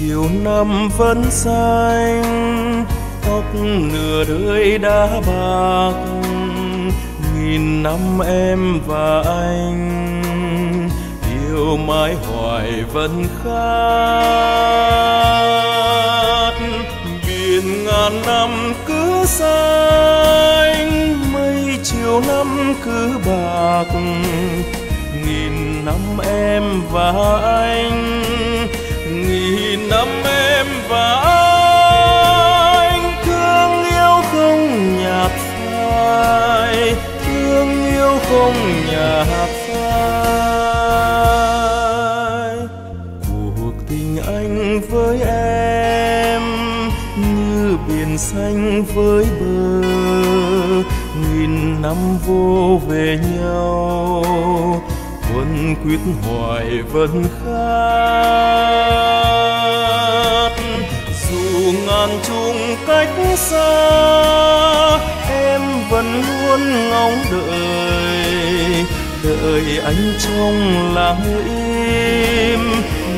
chiều năm vẫn xanh, tóc nửa đời đã bạc, nghìn năm em và anh, yêu mãi hoài vẫn khát. Biển ngàn năm cứ xanh, mây chiều năm cứ bạc, nghìn năm em và anh năm em và anh. Thương yêu không nhạt phai, thương yêu không nhạt phai. Cuộc tình anh với em như biển xanh với bờ, nghìn năm vô về nhau quân quyết hoài vẫn khát. Dù ngàn chung cách xa, em vẫn luôn ngóng đợi. Đợi anh trong lặng im,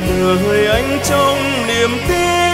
đợi anh trong niềm tin.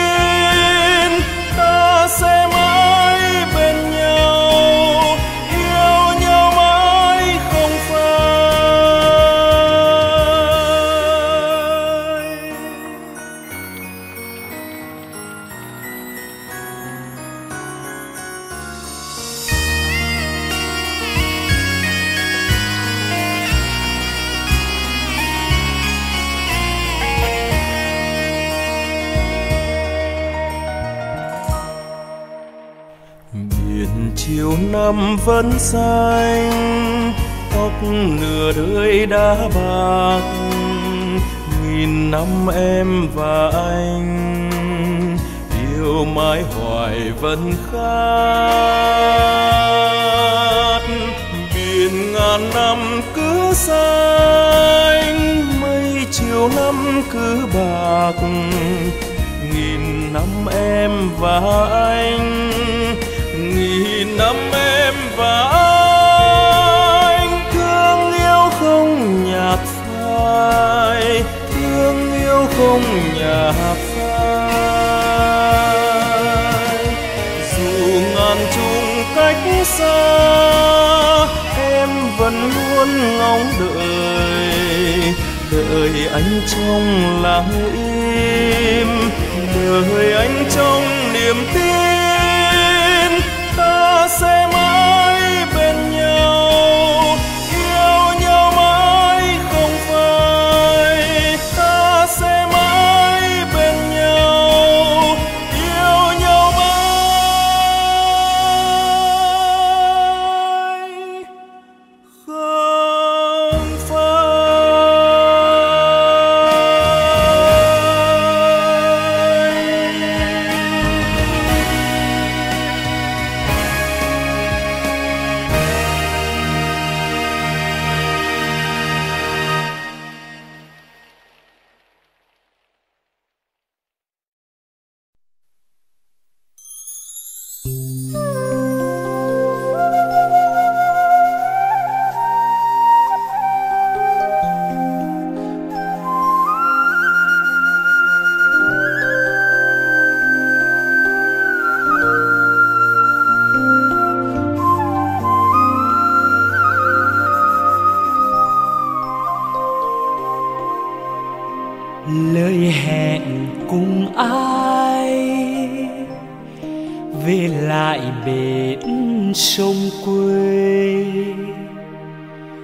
Năm vẫn xanh tóc nửa đời đã bạc. Nghìn năm em và anh, yêu mãi hoài vẫn khát. Biển ngàn năm cứ xanh, mây chiều năm cứ bạc. Nghìn năm em và anh năm em và anh. Thương yêu không nhạt phai, thương yêu không nhạt phai. Dù ngàn trùng cách xa, em vẫn luôn ngóng đợi. Đợi anh trong lặng im, đợi anh trong niềm tin ta hẹn cùng ai? Về lại bến sông quê.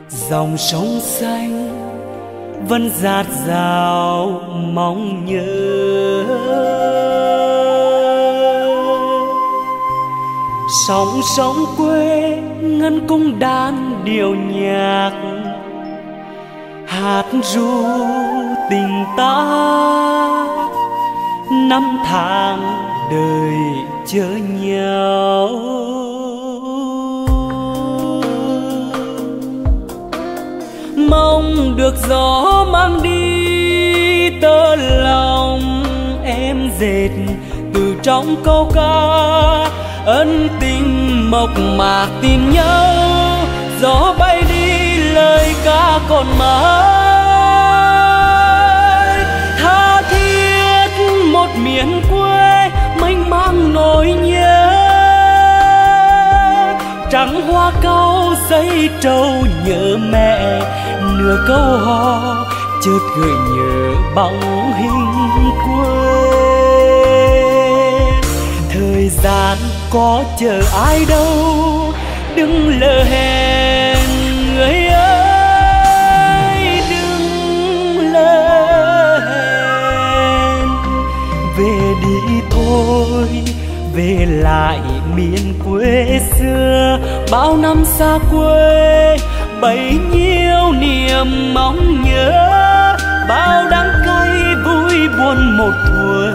Dòng sông xanh vẫn dạt dào mong nhớ. Sóng sóng quê ngân cung đàn điệu nhạc hát ru tình ta. Năm tháng đời chờ nhau mong được gió mang đi tơ lòng em dệt từ trong câu ca. Ân tình mộc mạc tin nhau, gió bay đi lời ca còn mãi tha thiết một miền quê nỗi nhớ. Trắng hoa cau giấy trâu nhớ mẹ, nửa câu hò chợt gợi nhớ bóng hình quê. Thời gian có chờ ai đâu, đừng lỡ hẹn. Miền quê xưa, bao năm xa quê, bấy nhiêu niềm mong nhớ, bao đắng cay vui buồn một thuở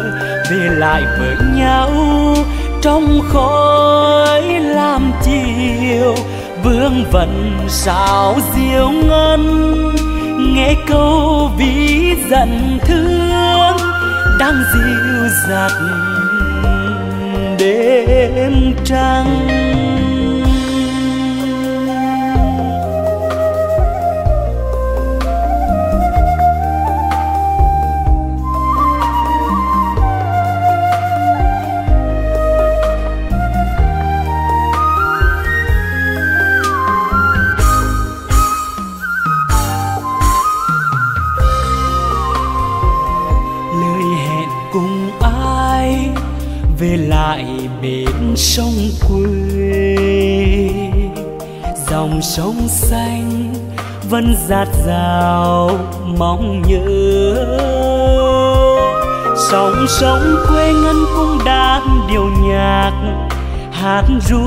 về lại với nhau trong khói lam chiều. Vương vần sao diêu ngân, nghe câu ví giận thương, đang dịu dặt đêm trăng. Sông quê. Dòng sông xanh vẫn dạt dào mong nhớ. Sóng sông quê ngân cũng đàn điều nhạc, hát ru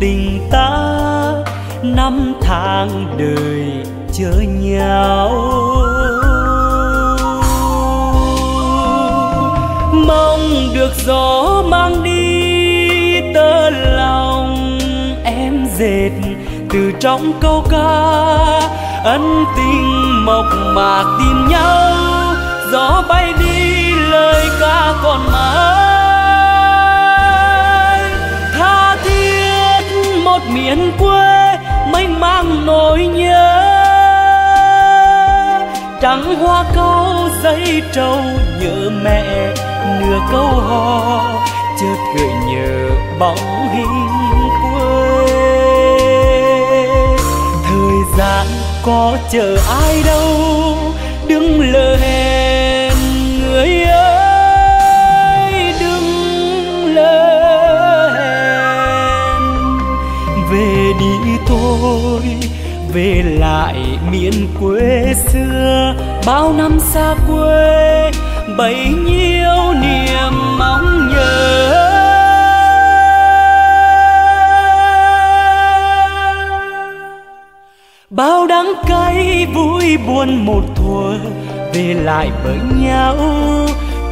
tình ta. Năm tháng đời chờ nhau. Mong được gió mang đi trong câu ca, ân tình mộc mạc tìm nhau, gió bay đi, lời ca còn mãi. Tha thiết một miền quê, mênh mang nỗi nhớ. Trắng hoa câu giấy trâu nhớ mẹ, nửa câu hò, chợt gợi nhớ bóng hình. Có chờ ai đâu đừng lỡ hẹn người ơi đừng lỡ hẹn về đi thôi, về lại miền quê xưa, bao năm xa quê, bấy nhiêu niềm mong nhớ. Bao đắng cay, vui, buồn một thuở về lại với nhau.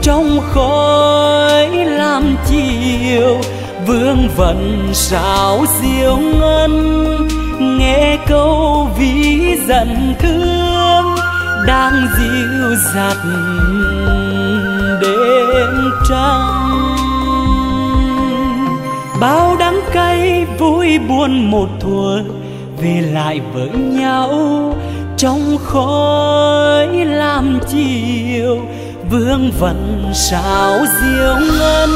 Trong khói lam chiều, vương vần sao diêu ngân. Nghe câu ví dặn thương đang dịu dặt đêm trăng. Bao đắng cay, vui, buồn một thuở về lại với nhau trong khói lam chiều. Vương vần sao diệu ngân,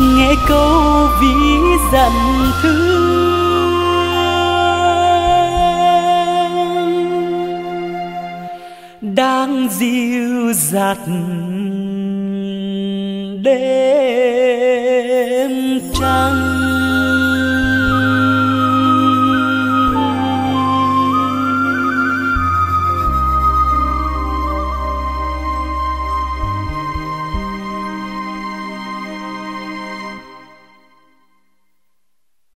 nghe câu ví dần thương. Đang dịu dặt đêm.